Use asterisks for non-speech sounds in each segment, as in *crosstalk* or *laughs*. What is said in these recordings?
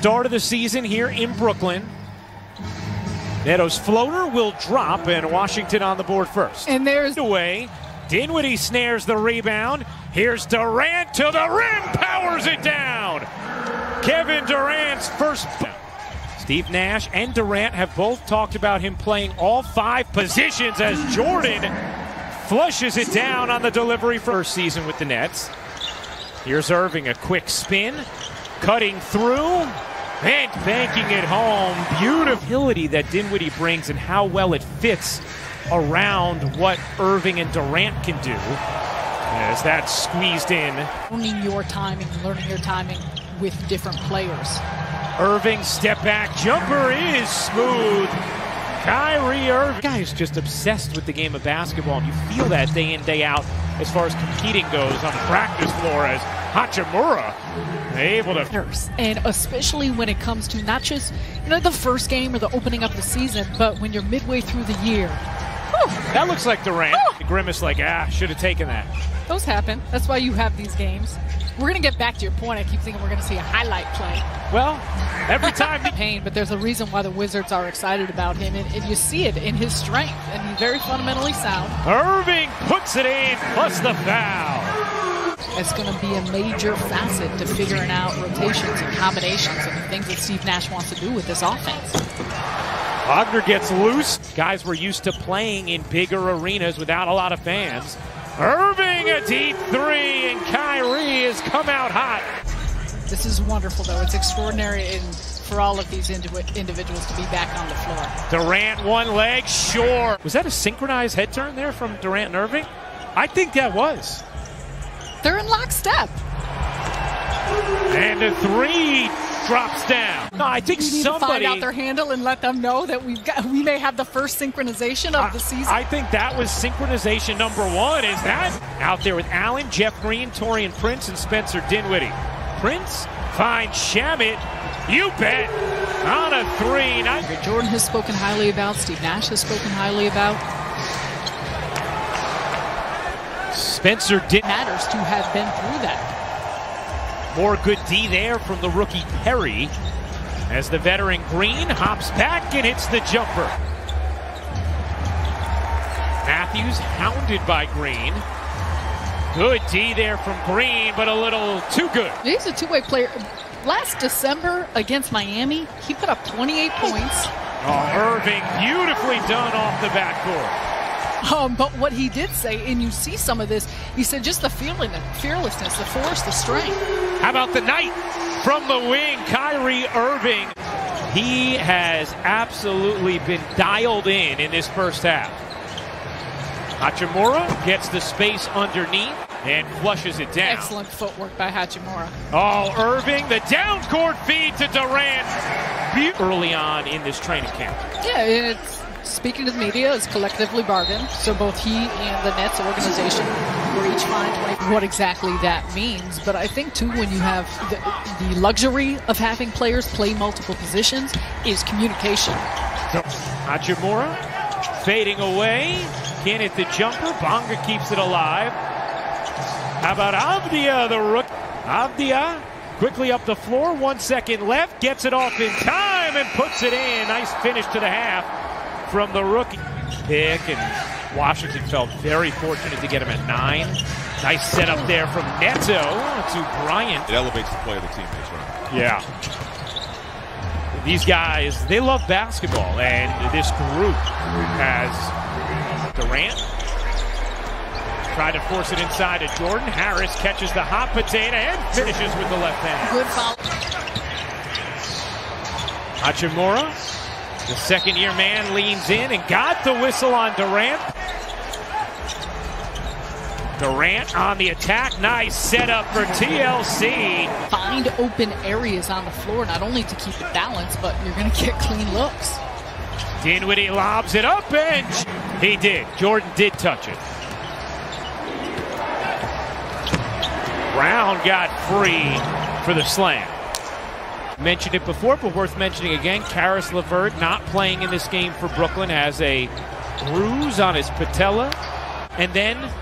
start of the season here in Brooklyn. Neto's floater will drop, and Washington on the board first. And there's away. Dinwiddie snares the rebound. Here's Durant to the rim, powers it down. Kevin Durant's first. Steve Nash and Durant have both talked about him playing all five positions as Jordan flushes it down on the delivery first season with the Nets. Here's Irving, a quick spin, cutting through, and banking it home. Beautifulty that Dinwiddie brings and how well it fits around what Irving and Durant can do. As that's squeezed in. Learning your timing, learning your timing with different players. Irving step back jumper is smooth. Kyrie Irving. Guy's just obsessed with the game of basketball, and you feel that day in, day out as far as competing goes on the practice floor as Hachimura able to. Nurse and especially when it comes to not just you know the first game or the opening up the season, but when you're midway through the year. Whew. That looks like Durant. Grimace like, ah, should have taken that. Those happen. That's why you have these games. We're going to get back to your point. I keep thinking we're going to see a highlight play. Well, every time. pain, but there's a reason why the Wizards are excited about him, and, and, you see it in his strength, and he's very fundamentally sound. Irving puts it in, plus the foul. It's going to be a major facet to figuring out rotations and combinations and the things that Steve Nash wants to do with this offense. Wagner gets loose. Guys were used to playing in bigger arenas without a lot of fans. Irving a deep three, and Kyrie has come out hot. This is wonderful, though. It's extraordinary in, for all of these individuals to be back on the floor. Durant, one leg, sure. Was that a synchronized head turn there from Durant and Irving? I think that was. They're in lockstep. And a three drops down. No, I think we need somebody to find out their handle and let them know that we've got we may have the first synchronization of I, the season. I think that was synchronization number one. Is that out there with Allen, Jeff Green, Taurean Prince, and Spencer Dinwiddie. Prince finds Shamet. You bet. On a three. Not- Jordan has spoken highly about. Steve Nash has spoken highly about. Spencer did matters to have been through that. More good D there from the rookie Perry as the veteran Green hops back and hits the jumper. Mathews hounded by Green. Good D there from Green, but a little too good. He's a two-way player. Last December against Miami, he put up 28 points. Oh, Irving, beautifully done off the backboard. *laughs* Um, but what he did say, and you see some of this, he said just the feeling, the fearlessness, the force, the strength. How about the night from the wing, Kyrie Irving? He has absolutely been dialed in in this first half. Hachimura gets the space underneath and flushes it down. Excellent footwork by Hachimura. Oh, Irving, the down court feed to Durant early on in this training camp. Yeah, it's speaking to the media, is collectively bargained. So both he and the Nets organization were each fined what exactly that means. But I think, too, when you have the, the luxury of having players play multiple positions is communication. So, Hachimura fading away. Can't hit the jumper. Bonga keeps it alive. How about Avdija, the rook? Avdija quickly up the floor. One second left. Gets it off in time and puts it in. Nice finish to the half from the rookie pick, and Washington felt very fortunate to get him at nine. Nice setup there from Neto to Bryant. It elevates the play of the teammates, right? Yeah. These guys, they love basketball, and this group has Durant. Tried to force it inside to Jordan. Harris catches the hot potato and finishes with the left hand. Good foul. Hachimura the second year man leans in and got the whistle on Durant. Durant on the attack. Nice setup for TLC. Find open areas on the floor, not only to keep it balanced, but you're going to get clean looks. Dinwiddie lobs it up, and he did. Jordan did touch it. Brown got free for the slam. Mentioned it before, but worth mentioning again. Caris LeVert not playing in this game for Brooklyn has a bruise on his patella. And then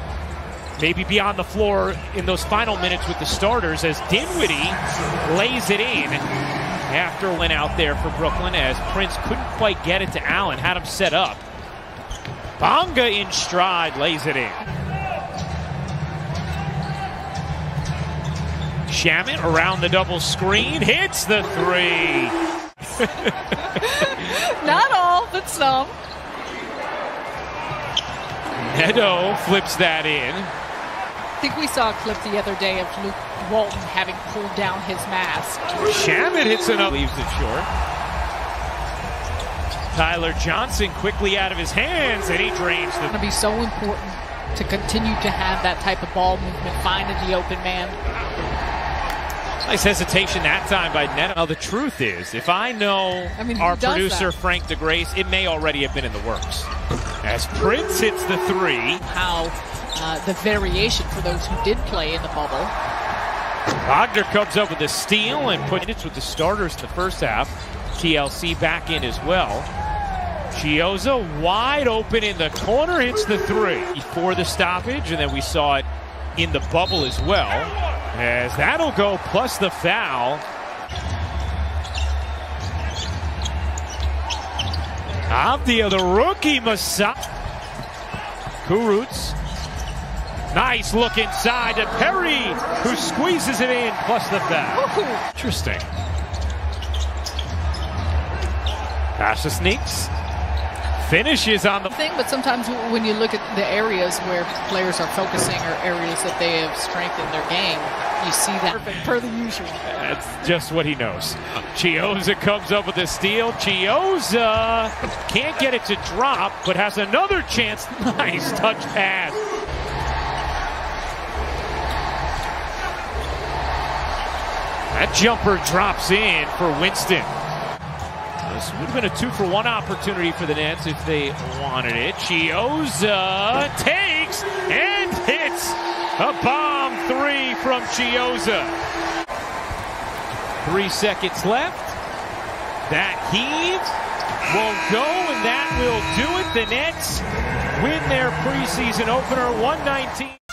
maybe be on the floor in those final minutes with the starters as Dinwiddie lays it in after went out there for Brooklyn as Prince couldn't quite get it to Allen, had him set up. Bonga in stride lays it in. Shamet around the double screen hits the three. *laughs* Not all, but some. Neto flips that in. I think we saw a clip the other day of Luke Walton having pulled down his mask. Shamet hits it up, leaves it short. Tyler Johnson quickly out of his hands, and he drains It's going to be so important to continue to have that type of ball movement, finding the open man. Nice hesitation that time by Neto. Now, the truth is, if I know I mean, our producer, that? Frank DeGrace, it may already have been in the works. As Prince hits the three, How uh, the variation for those who did play in the bubble. Wagner comes up with a steal and puts it with the starters in the first half. TLC back in as well. Chiozza wide open in the corner, hits the three before the stoppage, and then we saw it in the bubble as well. As that'll go plus the foul. Avdija, the rookie, Masa. Kurucs. Nice look inside to Perry, who squeezes it in, plus the foul. Interesting. Pass to Sneaks. Finishes on the thing, but sometimes when you look at the areas where players are focusing or areas that they have strengthened their game, you see that perfect per the usual. That's just what he knows. Chiozza comes up with a steal. Chiozza can't get it to drop, but has another chance. Nice touch pass. That jumper drops in for Winston. Would have been a two for one opportunity for the Nets if they wanted it. Chiozza takes and hits a bomb three from Chiozza. Three seconds left. That heave won't go, and that will do it. The Nets win their preseason opener 119.